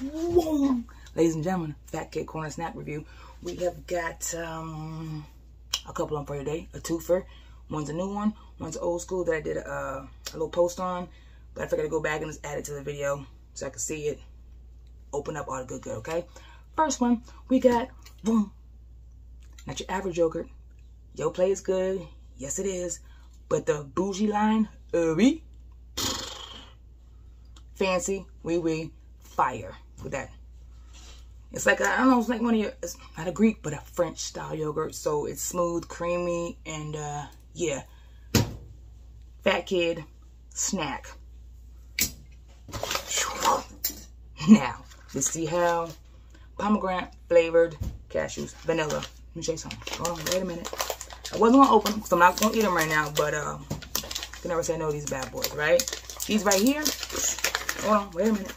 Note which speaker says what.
Speaker 1: Ladies and gentlemen, Fat Kid Korner Snack Review. We have got um, a couple on for today. A twofer. One's a new one. One's old school that I did a, a little post on. But I forgot to go back and just add it to the video so I can see it. Open up all the good good, okay? First one, we got, boom. Not your average yogurt. Yoplait is good. Yes, it is. But the bougie line, uh, we fancy, oui oui, fire with that. It's like, I don't know, it's like one of your, it's not a Greek, but a French style yogurt. So it's smooth, creamy, and uh, yeah. Fat kid snack. Now, let's see how pomegranate flavored cashews, vanilla. Let me show you something. Hold on, wait a minute. I wasn't gonna open them, so I'm not gonna eat them right now, but uh, can never say no to these bad boys, right? These right here, hold on, wait a minute.